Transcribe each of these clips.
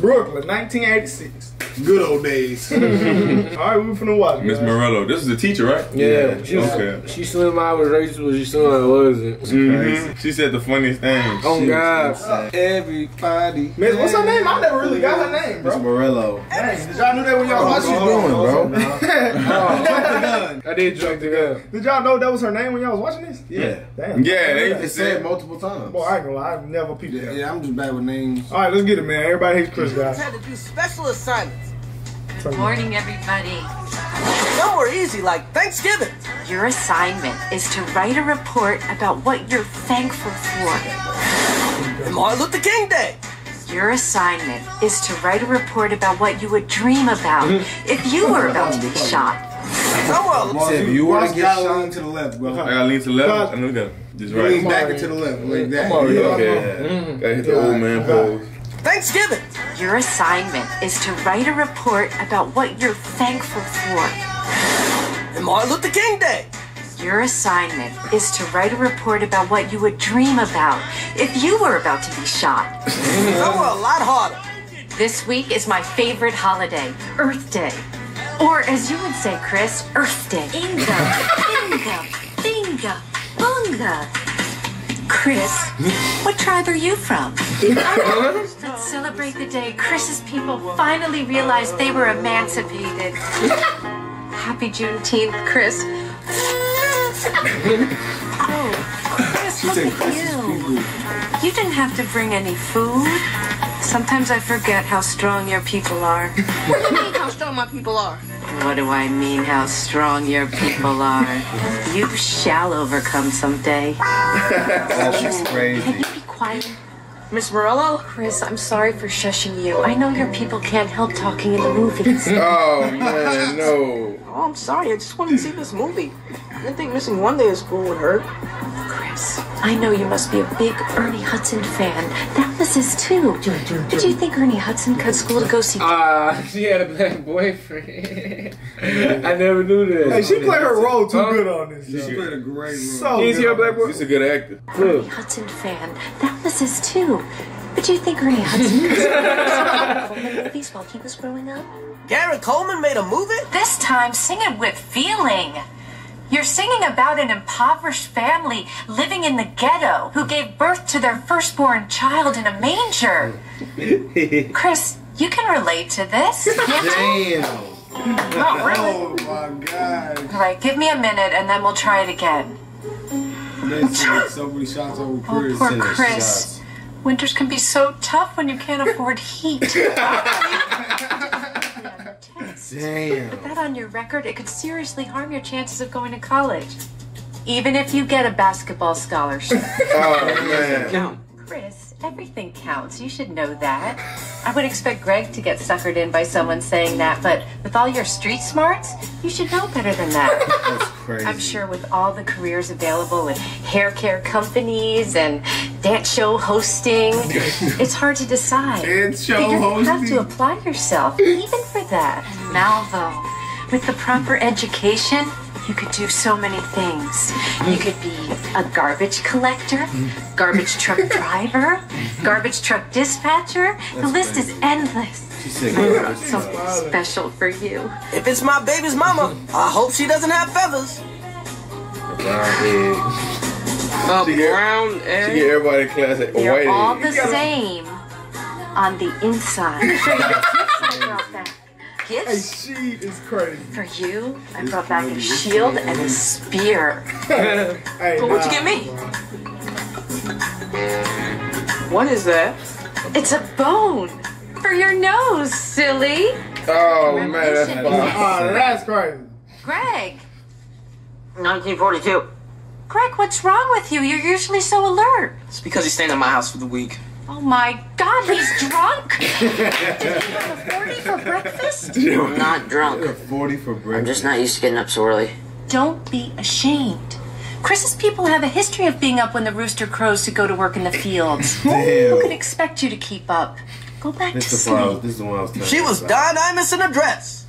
Brooklyn, 1986. Good old days. All right, we finna watch. Miss. Morello. This is the teacher, right? Yeah, she was, Okay. she assumed I was racist, but she assumed I wasn't. Mhm. She said the funniest things. Oh She- God, Everybody. Miss, what's her name? I never really got her name, bro. Miss. Morello. Hey, did y'all know that when y'all What watched you it? doing, bro? I did jump the gun. Did y'all know that was her name when y'all was watching this? Yeah. Damn. Yeah, they They said it multiple times. Boy, I ain't gonna lie, I've never peeped Yeah, yeah, I'm just bad with names. All right, let's get it, man. Everybody hates Chris, guys. had to do special assignments. Good Morning, everybody. Some were easy, like Thanksgiving. Your assignment is to write a report about what you're thankful for. Martin Luther King Day. Your assignment is to write a report about what you would dream about mm-hmm. if you were about to be shot. Some were Said, you wanna get shot? lean to the left, bro. I gotta lean to the left. I know that. Just right. Lean back and to the left, like that. Come on, yeah. Okay. Gotta hit the old man pose. Thanksgiving. Your assignment is to write a report about what you're thankful for. And Martin Luther King Day. Your assignment is to write a report about what you would dream about if you were about to be shot. Some oh, were a lot harder. This week is my favorite holiday, Earth Day. Or as you would say, Chris, Earth Day. Inga, binga, binga, bunga. Chris, what tribe are you from? Let's celebrate the day Chris's people finally realized they were emancipated. Happy Juneteenth, Chris. oh, Chris, look at you. You didn't have to bring any food. Sometimes I forget how strong your people are. What do you mean how strong my people are? What do I mean, how strong your people are? You shall overcome someday. That's crazy. Can you be quiet? Miss Morello? Chris, I'm sorry for shushing you. I know your people can't help talking in the movies. Oh man, no. Oh, I'm sorry. I just wanted to see this movie. I didn't think missing one day of school would hurt. Chris, I know you must be a big Ernie Hudson fan. That was his too. Did you think Ernie Hudson cut school to go see? Ah, she had a black boyfriend. I never knew that. Hey, she played her role too Huh? good on this. She show. played a great role. So He's good your black boy. She's a good actor. Look. Hudson fan. That was his too. But do you think Ernie Hudson cut school to go movies while he was growing up? Gary Coleman made a movie. This time, sing it with feeling. You're singing about an impoverished family living in the ghetto who gave birth to their firstborn child in a manger. Chris, you can relate to this. Damn. Not really. Oh my god. All right, give me a minute and then we'll try it again. They sent so many shots over Oh, poor Sent us Chris. Shots. Winters can be so tough when you can't afford heat. Damn. Put that on your record, it could seriously harm your chances of going to college. Even if you get a basketball scholarship. Oh man. No. Chris, everything counts. You should know that. I would expect Greg to get suckered in by someone saying that, but with all your street smarts, you should know better than that. That's crazy. I'm sure with all the careers available with hair care companies and dance show hosting, it's hard to decide. Dance show but you have to apply yourself, even for that. Now, though, with the proper education, you could do so many things. You could be a garbage collector, mm. garbage truck driver, mm-hmm. garbage truck dispatcher. The list is endless. She said garbage Something truck. special for you. If it's my baby's mama, I hope she doesn't have feathers. Brown. A She get- brown She get everybody in class a They're white all egg. the same on the inside. I brought back Hey, gifts she is crazy. for you. I brought back a shield and a spear. Hey, But what'd you nah. get me? What is that? It's a bone for your nose, silly. Oh man, that's fine. Oh, that's crazy. Greg, 1942. Greg, what's wrong with you? You're usually so alert. It's because he's staying at my house for the week. Oh my God, he's drunk. Did he have a 40 for breakfast? I'm not drunk. 40 for breakfast. I'm just not used to getting up so early. Don't be ashamed. Chris's people have a history of being up when the rooster crows to go to work in the fields. Who could expect you to keep up? Go back to This is the part was- sleep. this is the one I was telling She you was about. Didymus in a dress.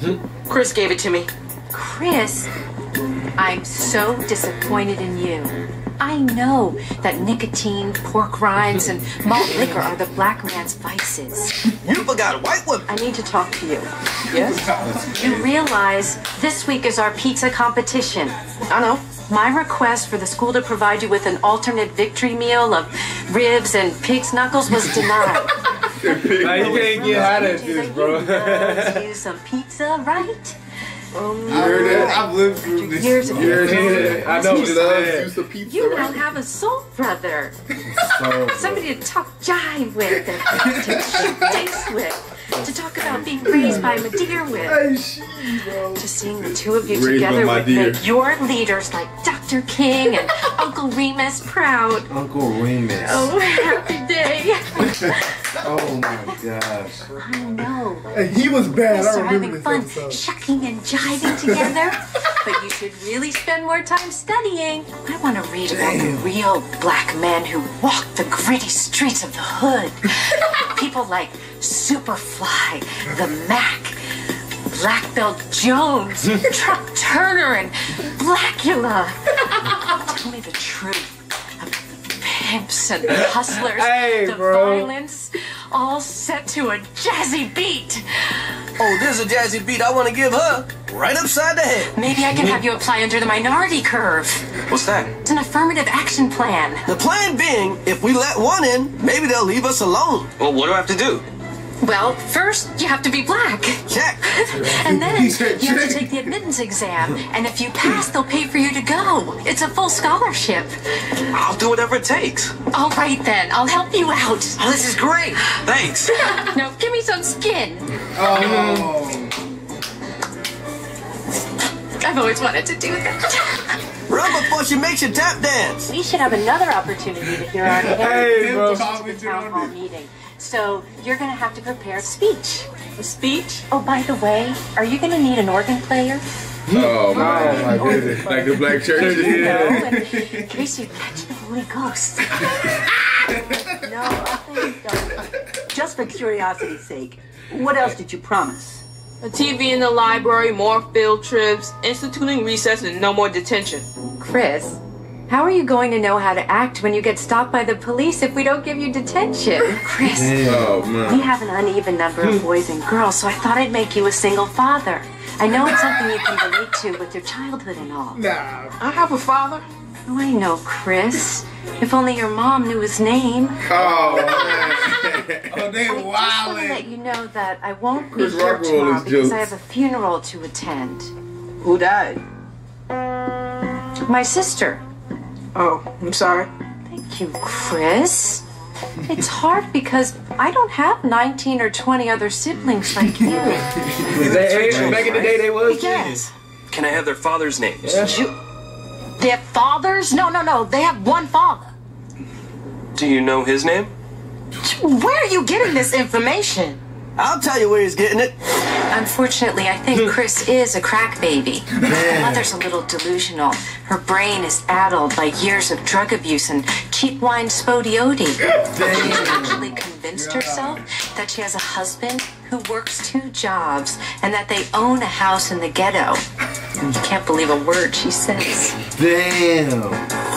Hmm? Chris gave it to me. Chris, I'm so disappointed in you. I know that nicotine, pork rinds, and malt liquor are the black man's vices. You forgot a white women. I need to talk to you. Yes? You realize this week is our pizza competition. I know. My request for the school to provide you with an alternate victory meal of ribs and pig's knuckles was denied. Nah, you can't get hot at this, bro. Girls use some pizza, right? Um, I heard that. I've lived through this. Years ago. I know what He you're loves saying. use of pizza. You now have a soul brother. So, Somebody to talk jive with and to shoot dice with. To talk about being raised by a Madeir with. Hey, she, bro. To seeing the two of you Raised together my would dear. make your leaders like Dr. King and Uncle Remus proud. Uncle Remus. Oh, happy day. Oh my gosh. I know. He was bad. Guys I remember having fun episode. shucking and jiving together. but you should really spend more time studying. I want to read about the real black men who walk the gritty streets of the hood. People like Superfly, the Mack, Black Belt Jones, Truck Turner, and Blacula. Tell me the truth about the pimps and the hustlers, Hey, the bro. violence, all set to a jazzy beat. Oh, there's a jazzy beat I want to give her right upside the head. Maybe I can have you apply under the minority curve. What's that? It's an affirmative action plan. The plan being, if we let one in, maybe they'll leave us alone. Well, what do I have to do? Well, first you have to be black. Check. And then you have to take the admittance exam. And if you pass, they'll pay for you to go. It's a full scholarship. I'll do whatever it takes. All right then, I'll help you out. Oh, this is great. Thanks. Now give me some skin. Oh, I've always wanted to do that. Run before she makes you tap dance. We should have another opportunity to hear our Hey, bro. to the town hall meeting. So you're gonna have to prepare a speech. A speech? Oh, by the way, are you gonna need an organ player? Oh man, my oh, goodness. like the black church. No, Yeah. in case you catch the Holy Ghost. No, I think, just for curiosity's sake, what else did you promise? A TV in the library, more field trips, instituting recess, and no more detention. Chris, how are you going to know how to act when you get stopped by the police if we don't give you detention? Chris, Oh we have an uneven number of hmm. boys and girls, so I thought I'd make you a single father. I know it's something you can relate to with your childhood and all. nah. I have a father. Oh, I know, Chris. If only your mom knew his name. Oh man. Oh, oh, they I just want to let you know that I won't be Chris here tomorrow his because I have a funeral to attend. Who died? My sister. Oh, I'm sorry. Thank you, Chris. It's hard because I don't have 19 or 20 other siblings like you. They, hey, back in the day, they was. Yes. Can I have their father's names? Their fathers? No, no, no. They have one father. Do you know his name? Where are you getting this information? I'll tell you where he's getting it. Unfortunately, I think hmm. Chris is a crack baby. Her mother's a little delusional. Her brain is addled by years of drug abuse and cheap wine spodioti. She's actually convinced herself that she has a husband who works two jobs and that they own a house in the ghetto. You can't believe a word she says. Damn.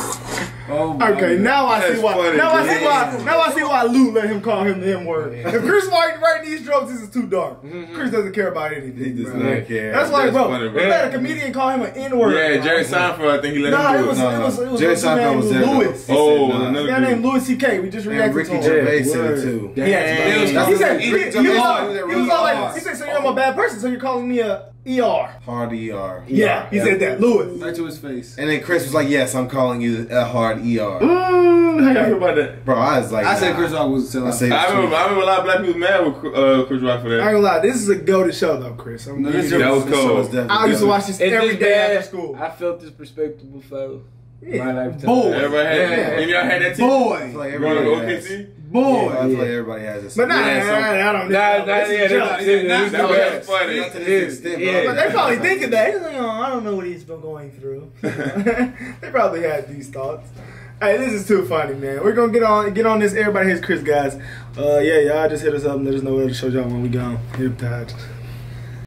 Oh my Okay, now I see why. funny, now I see why. Now I see why Lou let him call him the M word. If Chris White writing these jokes, this is too dark. Mm-hmm. Chris doesn't care about anything. He does bro. not care. That's like, bro, funny, bro. we let a comedian call him an N word. Yeah, Jerry Seinfeld. I think he let Nah, him it do was, it. No, it no. was, it was Jerry what's his name? Seinfeld was there, though. Louis. He Oh, another This guy named Louis C.K. We just reacted Ricky to him. Gervais said it too. Yeah, he That's said, what he, he- he was all, was he was all all- like, he said, so you're my bad person, so you're calling me a ER. Hard ER. Yeah, he said that. Louis. Right to his face. And then Chris was like, "Yes, I'm calling you a hard ER." Mm, How you feel about that? Bro, I was like, I said. Chris Rock was I say I remember. I remember a lot of black people mad with uh, Chris Rock for that. I ain't gonna lie, this is a go-to show though, Chris. I'm No, this giving That was This show cold. was definitely I used to watch this It's every just day bad. after school. I felt this respectable fellow. Yeah. My lifetime. Boy. Everybody had, Yeah. and y'all had that too. I feel Boy, like You wanna everybody go has. OKC? Yeah, I boy. feel like everybody has this. But nah, Yeah, nah, so- nah, nah, I don't. Nah, this- nah, this is yeah, a joke. this is- this is That was funny. Not to Dude, this extent, yeah. But they probably thinking that. He's like, oh, I don't know what he's been going through. they probably had these thoughts. Hey, this is too funny, man. We're gonna get on get on this. Everybody hates Chris, guys. Uh, yeah, y'all just hit us up and let us know where to show y'all when we gone. Hip touch.